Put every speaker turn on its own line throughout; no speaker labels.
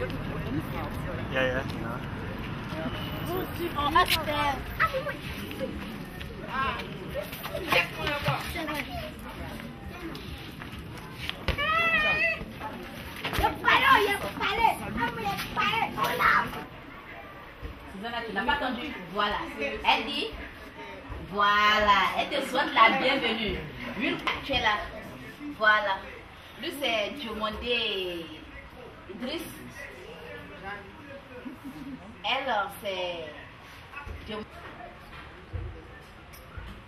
Yeah, yeah.
Upstairs.
Susanna, tu n'as pas entendu Voilà. Elle dit Voilà. Elle te souhaite la bienvenue. Lui, tu es là. Voilà. Lui, c'est Diomondé Idriss. Elle, c'est Diom-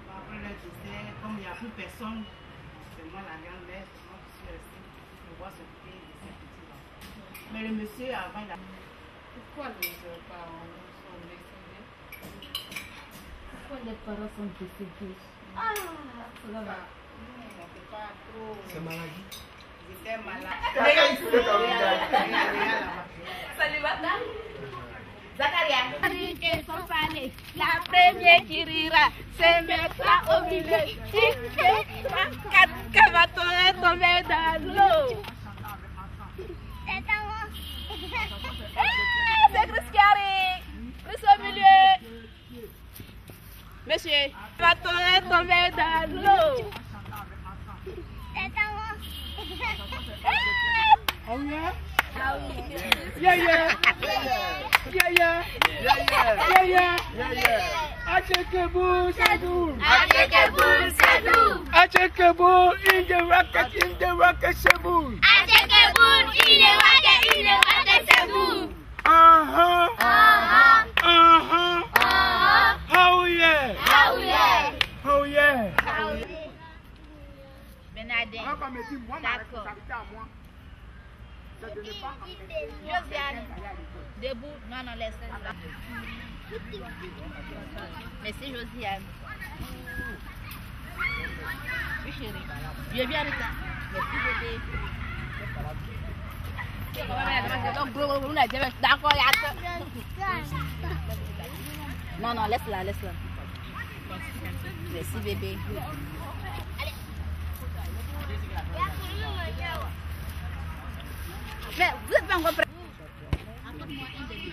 Après le dessert, comme il n'y a plus personne, c'est moi la grande-mère, moi qui suis restée, je vois s'occuper de ces petits-là. Mais le monsieur, avant, il a...
Pourquoi les parents sont décédés?
Pourquoi les parents sont décédés?
Ah, ça va. C'était pas trop.
C'est maladie.
Ils étaient
La première qui rira, c'est mettra au milieu. Quatre cavatories tombés dans l'eau. Ah, C'est Chris qui arrive. Chris au milieu. Monsieur, cavatories tombés dans l'eau.
Oh yeah?
Ah.
Yeah, yeah. Yeah, yeah. Yeah, yeah. Yeah, yeah. Achekebu Sadu.
Achekebu Sadu.
Achekebu in the rocket, in the rocket
Shebu. Achekebu in the rocket, in the rocket
Uh-huh.
Uh-huh.
Uh-huh.
Uh-huh.
Oh yeah.
Oh yeah.
Oh yeah.
Benade. D'accord. Jovian, debout, non non, laisse. Merci Josiane. Oui chérie, je viens avec ça. Merci bébé. Non, non, laisse-la, laisse-la. Merci bébé. frère, vous n'êtes pas encore prêt.
Apporte-moi un demi de